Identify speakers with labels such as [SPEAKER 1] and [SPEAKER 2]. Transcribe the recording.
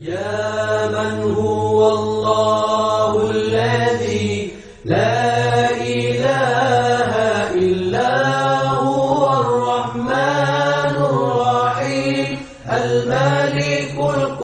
[SPEAKER 1] يا من هو الله الذي لا إله إلا هو الرحمن الرحيم. الملك